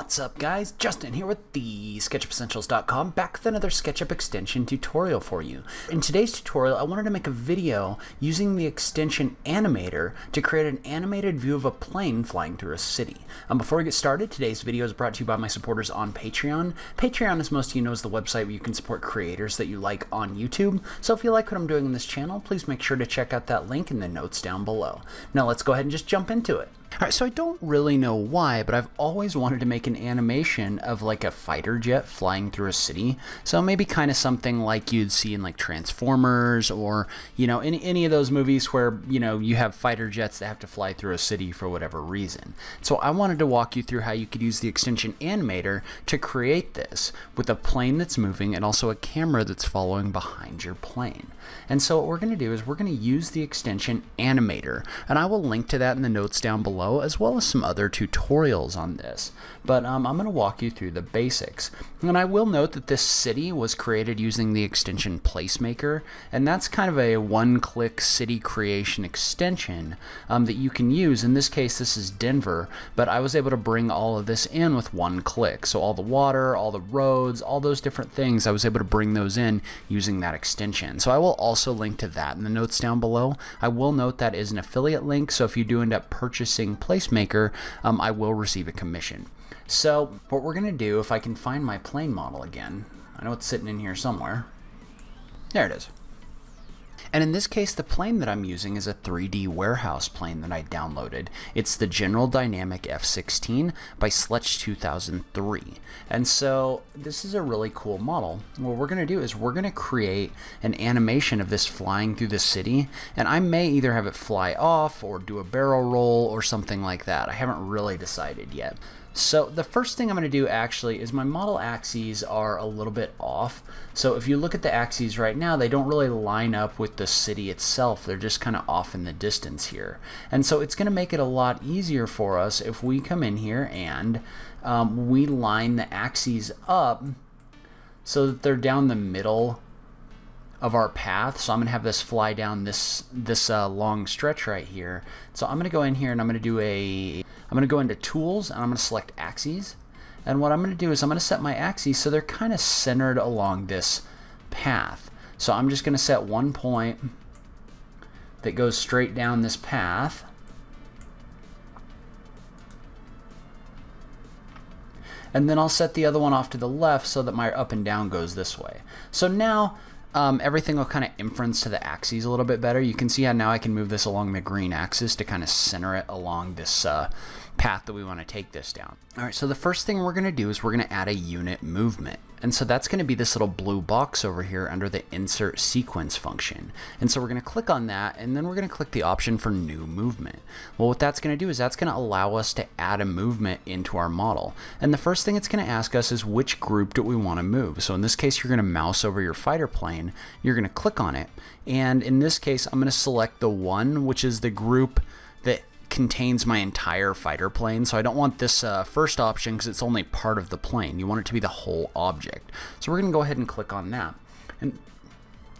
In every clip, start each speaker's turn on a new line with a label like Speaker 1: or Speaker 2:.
Speaker 1: What's up guys? Justin here with the SketchUpEssentials.com back with another SketchUp extension tutorial for you. In today's tutorial I wanted to make a video using the extension Animator to create an animated view of a plane flying through a city. Um, before we get started, today's video is brought to you by my supporters on Patreon. Patreon, as most of you know, is the website where you can support creators that you like on YouTube. So if you like what I'm doing in this channel, please make sure to check out that link in the notes down below. Now let's go ahead and just jump into it. Alright, so I don't really know why, but I've always wanted to make an animation of like a fighter jet flying through a city. So maybe kind of something like you'd see in like Transformers or, you know, any, any of those movies where, you know, you have fighter jets that have to fly through a city for whatever reason. So I wanted to walk you through how you could use the extension Animator to create this with a plane that's moving and also a camera that's following behind your plane. And so what we're going to do is we're going to use the extension Animator, and I will link to that in the notes down below, as well as some other tutorials on this. But um, I'm going to walk you through the basics. And I will note that this city was created using the extension Placemaker, and that's kind of a one-click city creation extension um, that you can use. In this case, this is Denver, but I was able to bring all of this in with one click. So all the water, all the roads, all those different things, I was able to bring those in using that extension. So I will also link to that in the notes down below. I will note that is an affiliate link, so if you do end up purchasing Placemaker, um, I will receive a commission. So what we're going to do, if I can find my plane model again, I know it's sitting in here somewhere. There it is. And in this case, the plane that I'm using is a 3D warehouse plane that I downloaded. It's the General Dynamic F-16 by Sletch 2003. And so this is a really cool model. What we're going to do is we're going to create an animation of this flying through the city. And I may either have it fly off or do a barrel roll or something like that. I haven't really decided yet. So the first thing I'm going to do actually is my model axes are a little bit off. So if you look at the axes right now, they don't really line up with the city itself. They're just kind of off in the distance here. And so it's going to make it a lot easier for us if we come in here and um, we line the axes up so that they're down the middle of our path. So I'm going to have this fly down this this uh, long stretch right here. So I'm going to go in here and I'm going to do a I'm going to go into tools and I'm going to select axes. And what I'm going to do is I'm going to set my axes so they're kind of centered along this path. So I'm just going to set one point that goes straight down this path. And then I'll set the other one off to the left so that my up and down goes this way. So now um, everything will kind of inference to the axes a little bit better. You can see how now I can move this along the green axis to kind of center it along this uh, path that we want to take this down. All right, so the first thing we're going to do is we're going to add a unit movement. And so that's going to be this little blue box over here under the insert sequence function. And so we're going to click on that and then we're going to click the option for new movement. Well, what that's going to do is that's going to allow us to add a movement into our model. And the first thing it's going to ask us is which group do we want to move. So in this case, you're going to mouse over your fighter plane. You're going to click on it. And in this case, I'm going to select the one, which is the group that contains my entire fighter plane, so I don't want this uh, first option because it's only part of the plane. You want it to be the whole object. So we're going to go ahead and click on that. And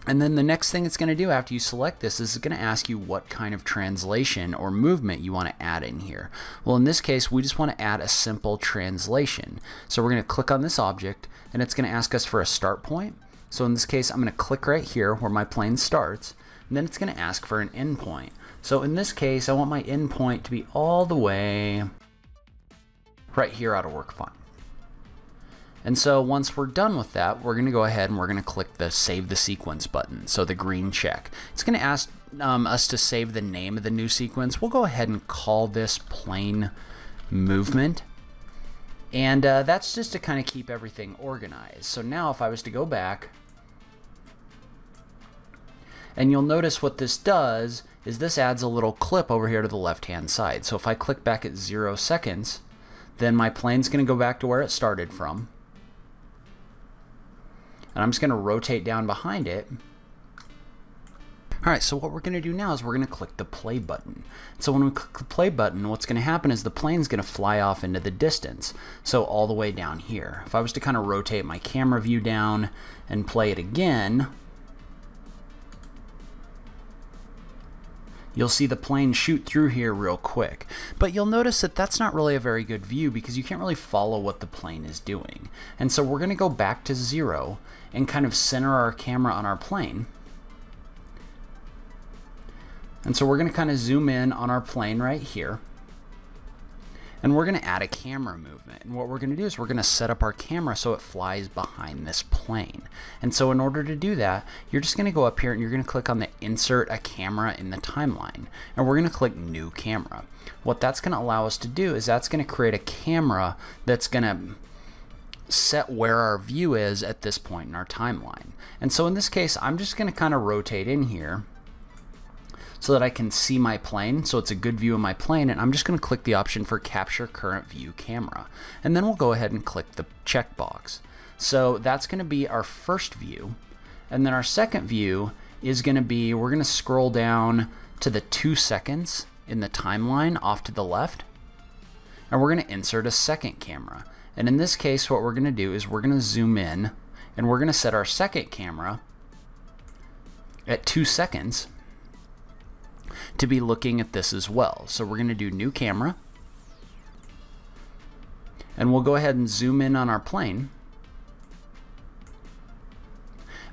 Speaker 1: and then the next thing it's going to do after you select this is it's going to ask you what kind of translation or movement you want to add in here. Well, in this case, we just want to add a simple translation. So we're going to click on this object, and it's going to ask us for a start point. So in this case, I'm going to click right here where my plane starts, and then it's going to ask for an endpoint. So in this case, I want my endpoint to be all the way right here out of work fine. And so once we're done with that, we're going to go ahead and we're going to click the Save the Sequence button, so the green check. It's going to ask um, us to save the name of the new sequence. We'll go ahead and call this plane movement. And uh, that's just to kind of keep everything organized. So now if I was to go back, and you'll notice what this does is this adds a little clip over here to the left hand side. So if I click back at zero seconds, then my plane's going to go back to where it started from. And I'm just going to rotate down behind it. Alright, so what we're going to do now is we're going to click the play button. So when we click the play button, what's going to happen is the plane's going to fly off into the distance. So all the way down here. If I was to kind of rotate my camera view down and play it again, you'll see the plane shoot through here real quick. But you'll notice that that's not really a very good view because you can't really follow what the plane is doing. And so we're going to go back to zero and kind of center our camera on our plane. And so we're going to kind of zoom in on our plane right here and we're going to add a camera movement. And what we're going to do is we're going to set up our camera so it flies behind this plane. And so in order to do that, you're just going to go up here and you're going to click on the insert a camera in the timeline. And we're going to click new camera. What that's going to allow us to do is that's going to create a camera that's going to set where our view is at this point in our timeline. And so in this case, I'm just going to kind of rotate in here so that I can see my plane, so it's a good view of my plane, and I'm just going to click the option for Capture Current View Camera. And then we'll go ahead and click the checkbox. So that's going to be our first view, and then our second view is going to be, we're going to scroll down to the two seconds in the timeline off to the left, and we're going to insert a second camera. And in this case, what we're going to do is we're going to zoom in, and we're going to set our second camera at two seconds, to be looking at this as well. So we're going to do new camera. And we'll go ahead and zoom in on our plane.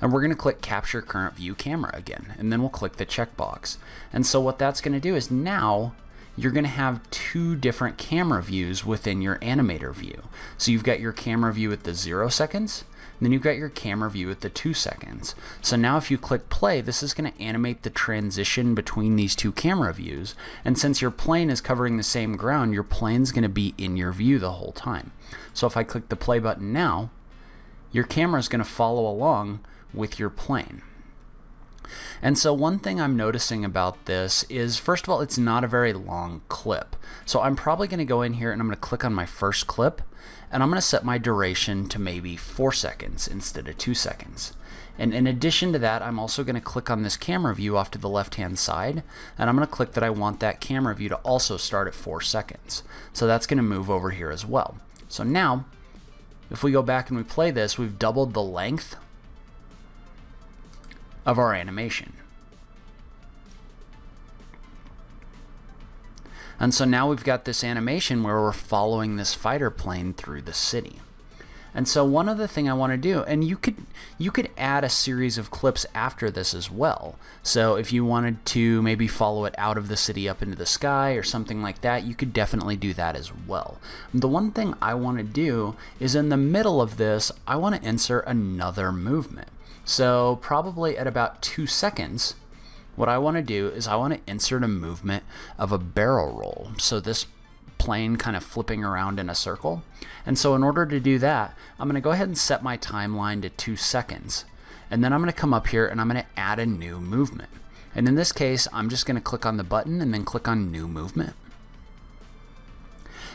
Speaker 1: And we're going to click Capture Current View Camera again. And then we'll click the checkbox. And so what that's going to do is now you're going to have two different camera views within your animator view. So you've got your camera view at the zero seconds, then you've got your camera view at the two seconds. So now if you click play, this is going to animate the transition between these two camera views. And since your plane is covering the same ground, your plane's going to be in your view the whole time. So if I click the play button now, your camera is going to follow along with your plane. And so one thing I'm noticing about this is, first of all, it's not a very long clip. So I'm probably going to go in here and I'm going to click on my first clip, and I'm going to set my duration to maybe 4 seconds instead of 2 seconds. And in addition to that, I'm also going to click on this camera view off to the left-hand side, and I'm going to click that I want that camera view to also start at 4 seconds. So that's going to move over here as well. So now, if we go back and we play this, we've doubled the length of our animation. And so now we've got this animation where we're following this fighter plane through the city. And so one other thing I want to do, and you could you could add a series of clips after this as well. So if you wanted to maybe follow it out of the city up into the sky or something like that, you could definitely do that as well. The one thing I want to do is in the middle of this, I want to insert another movement. So probably at about two seconds, what I want to do is I want to insert a movement of a barrel roll. So this plane kind of flipping around in a circle. And so in order to do that, I'm going to go ahead and set my timeline to two seconds. And then I'm going to come up here and I'm going to add a new movement. And in this case, I'm just going to click on the button and then click on new movement.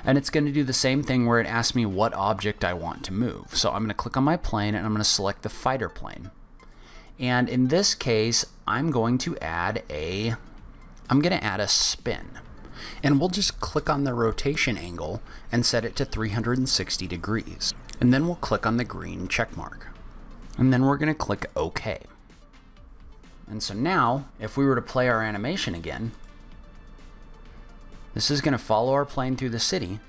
Speaker 1: And it's going to do the same thing where it asks me what object I want to move. So I'm going to click on my plane and I'm going to select the fighter plane. And in this case, I'm going to add a, I'm going to add a spin. And we'll just click on the rotation angle and set it to 360 degrees. And then we'll click on the green check mark. And then we're going to click OK. And so now, if we were to play our animation again, this is going to follow our plane through the city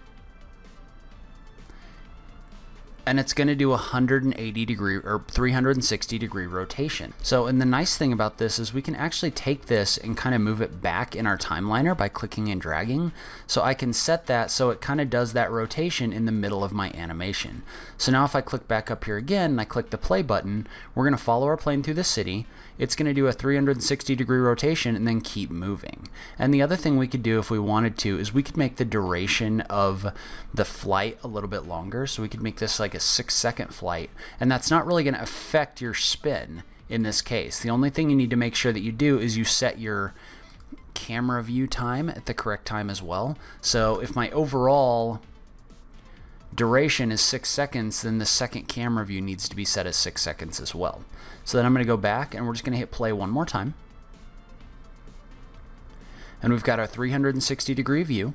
Speaker 1: and it's going to do a 180 degree or 360 degree rotation. So, and the nice thing about this is we can actually take this and kind of move it back in our timeliner by clicking and dragging. So I can set that so it kind of does that rotation in the middle of my animation. So now if I click back up here again and I click the play button, we're going to follow our plane through the city. It's going to do a 360 degree rotation and then keep moving. And the other thing we could do if we wanted to is we could make the duration of the flight a little bit longer. So we could make this like a six second flight, and that's not really going to affect your spin in this case. The only thing you need to make sure that you do is you set your camera view time at the correct time as well. So if my overall duration is six seconds, then the second camera view needs to be set as six seconds as well. So then I'm going to go back and we're just going to hit play one more time. And we've got our 360 degree view.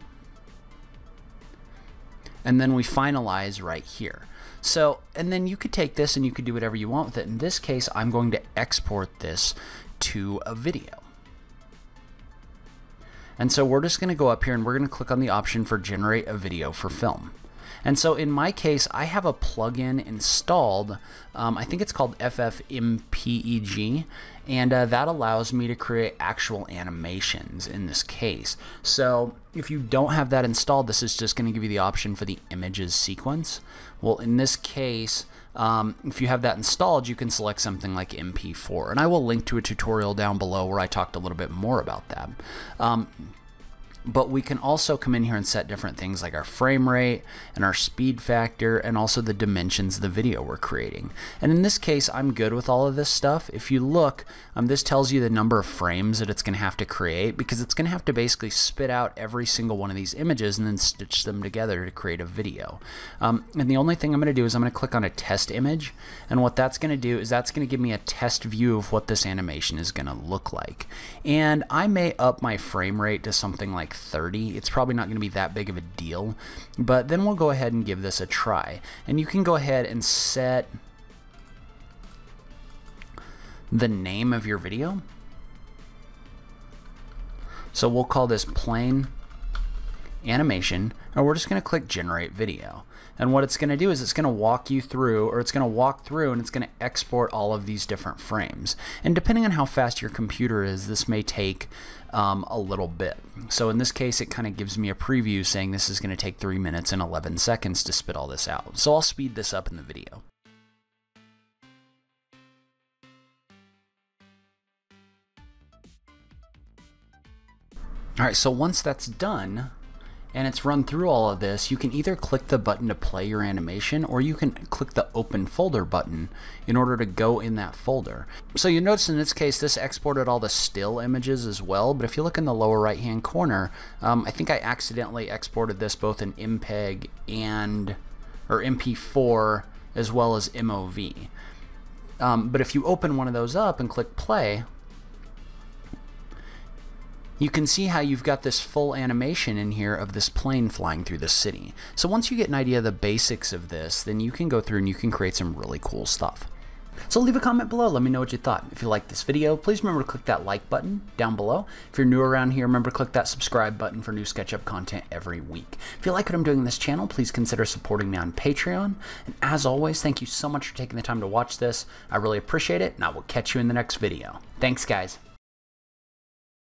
Speaker 1: And then we finalize right here. So, and then you could take this and you could do whatever you want with it. In this case, I'm going to export this to a video. And so we're just going to go up here and we're going to click on the option for generate a video for film. And so in my case, I have a plugin installed. Um, I think it's called FFmpeg, and uh, that allows me to create actual animations in this case. So if you don't have that installed, this is just going to give you the option for the images sequence. Well, in this case, um, if you have that installed, you can select something like MP4. And I will link to a tutorial down below where I talked a little bit more about that. Um, but we can also come in here and set different things like our frame rate and our speed factor and also the dimensions of the video we're creating. And in this case, I'm good with all of this stuff. If you look, um, this tells you the number of frames that it's going to have to create because it's going to have to basically spit out every single one of these images and then stitch them together to create a video. Um, and the only thing I'm going to do is I'm going to click on a test image and what that's going to do is that's going to give me a test view of what this animation is going to look like. And I may up my frame rate to something like 30. It's probably not going to be that big of a deal, but then we'll go ahead and give this a try. And you can go ahead and set the name of your video. So we'll call this plane animation, and we're just going to click generate video. And what it's going to do is it's going to walk you through, or it's going to walk through and it's going to export all of these different frames. And depending on how fast your computer is, this may take um, a little bit. So in this case, it kind of gives me a preview saying this is going to take 3 minutes and 11 seconds to spit all this out. So I'll speed this up in the video. Alright, so once that's done, and it's run through all of this, you can either click the button to play your animation or you can click the open folder button in order to go in that folder. So you notice in this case this exported all the still images as well, but if you look in the lower right hand corner, um, I think I accidentally exported this both in MPEG and or MP4 as well as MOV. Um, but if you open one of those up and click play, you can see how you've got this full animation in here of this plane flying through the city. So once you get an idea of the basics of this, then you can go through and you can create some really cool stuff. So leave a comment below, let me know what you thought. If you liked this video, please remember to click that like button down below. If you're new around here, remember to click that subscribe button for new SketchUp content every week. If you like what I'm doing in this channel, please consider supporting me on Patreon. And as always, thank you so much for taking the time to watch this. I really appreciate it, and I will catch you in the next video. Thanks, guys.